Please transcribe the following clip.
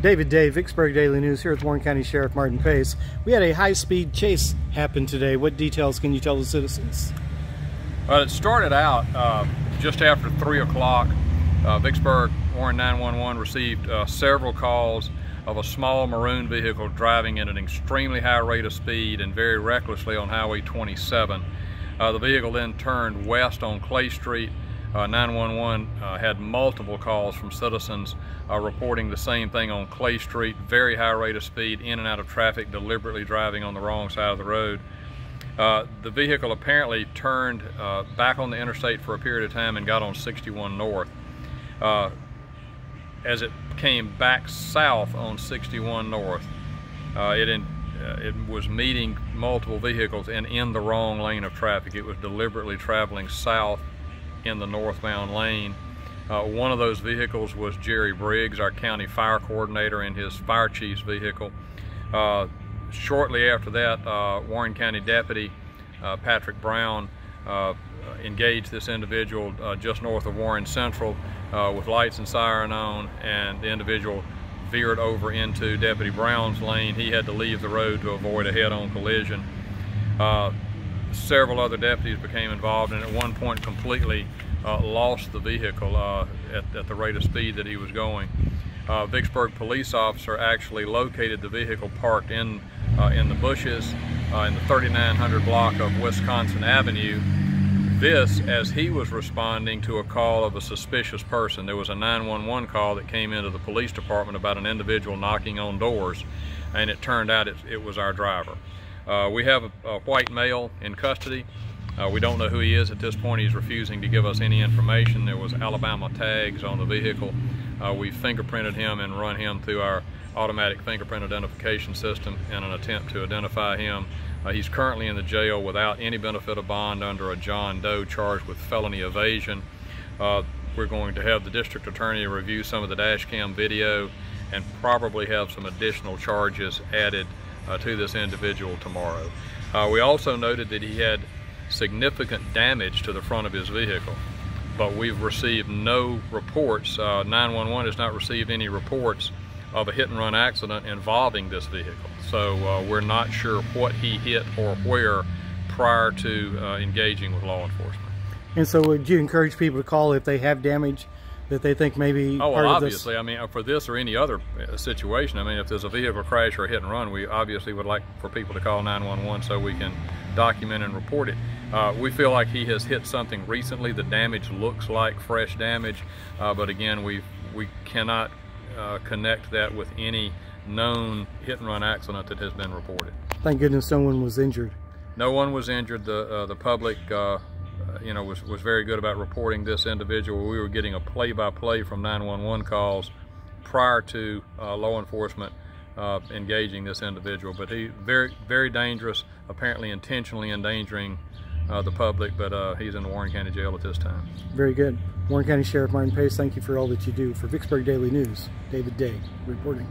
David Day, Vicksburg Daily News here with Warren County Sheriff Martin Pace. We had a high-speed chase happen today. What details can you tell the citizens? Well, it started out uh, just after 3 o'clock. Uh, Vicksburg Warren 911 received uh, several calls of a small maroon vehicle driving at an extremely high rate of speed and very recklessly on Highway 27. Uh, the vehicle then turned west on Clay Street uh, 911 uh, had multiple calls from citizens uh, reporting the same thing on Clay Street, very high rate of speed, in and out of traffic, deliberately driving on the wrong side of the road. Uh, the vehicle apparently turned uh, back on the interstate for a period of time and got on 61 North. As it came back south on 61 North, it, in, it was meeting multiple vehicles and in the wrong lane of traffic. It was deliberately traveling south in the northbound lane. Uh, one of those vehicles was Jerry Briggs, our county fire coordinator, in his fire chief's vehicle. Uh, shortly after that, uh, Warren County Deputy uh, Patrick Brown uh, engaged this individual uh, just north of Warren Central with lights and siren on, and the individual veered over into Deputy Brown's lane. He had to leave the road to avoid a head-on collision several other deputies became involved and at one point completely uh, lost the vehicle uh, at, at, the rate of speed that he was going. Uh, Vicksburg police officer actually located the vehicle parked in, uh, in the bushes uh, in the 3900 block of Wisconsin Avenue. This as he was responding to a call of a suspicious person. There was a 911 call that came into the police department about an individual knocking on doors and it turned out it, it was our driver. Uh, we have a, a, white male in custody. Uh, we don't know who he is at this point. He's refusing to give us any information. There was Alabama tags on the vehicle. Uh, we fingerprinted him and run him through our automatic fingerprint identification system in an attempt to identify him. Uh, he's currently in the jail without any benefit of bond under a John Doe charged with felony evasion. Uh, we're going to have the district attorney review some of the dash cam video and probably have some additional charges added to this individual tomorrow. Uh, we also noted that he had significant damage to the front of his vehicle, but we've received no reports. Uh, 911 has not received any reports of a hit and run accident involving this vehicle. So uh, we're not sure what he hit or where prior to uh, engaging with law enforcement. And so would you encourage people to call if they have damage that they think maybe oh well obviously. I mean for this or any other uh, situation i mean if there's a vehicle crash or a hit and run we obviously would like for people to call 911 so we can document and report it. Uh, we feel like he has hit something recently. The damage looks like fresh damage. Uh, but again we we cannot uh, connect that with any known hit and run accident that has been reported. Thank goodness no one was injured. No one was injured. The uh, the public uh, uh, you know, was, was very good about reporting this individual. We were getting a play-by-play -play from 911 calls prior to uh, law enforcement uh, engaging this individual. But he very, very dangerous, apparently intentionally endangering uh, the public, but uh, he's in the Warren County Jail at this time. Very good. Warren County Sheriff Martin Pace, thank you for all that you do. For Vicksburg Daily News, David Day reporting.